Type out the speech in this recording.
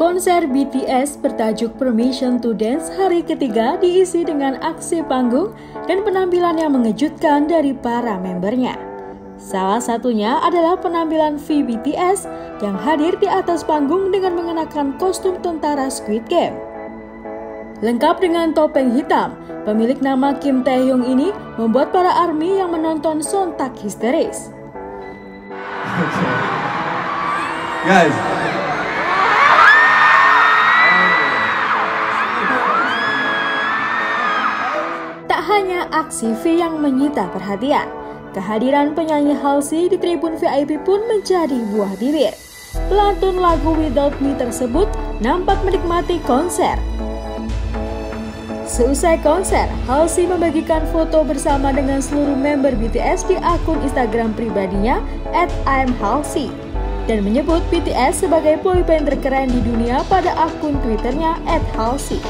Konser BTS bertajuk Permission to Dance hari ketiga diisi dengan aksi panggung dan penampilan yang mengejutkan dari para membernya. Salah satunya adalah penampilan V BTS yang hadir di atas panggung dengan mengenakan kostum tentara Squid Game. Lengkap dengan topeng hitam, pemilik nama Kim Taehyung ini membuat para ARMY yang menonton sontak histeris. Guys, hanya aksi V yang menyita perhatian, kehadiran penyanyi Halsey di tribun VIP pun menjadi buah bibir. Pelantun lagu Without Me tersebut nampak menikmati konser. Seusai konser, Halsey membagikan foto bersama dengan seluruh member BTS di akun Instagram pribadinya at dan menyebut BTS sebagai boyband terkeren di dunia pada akun Twitternya Halsey.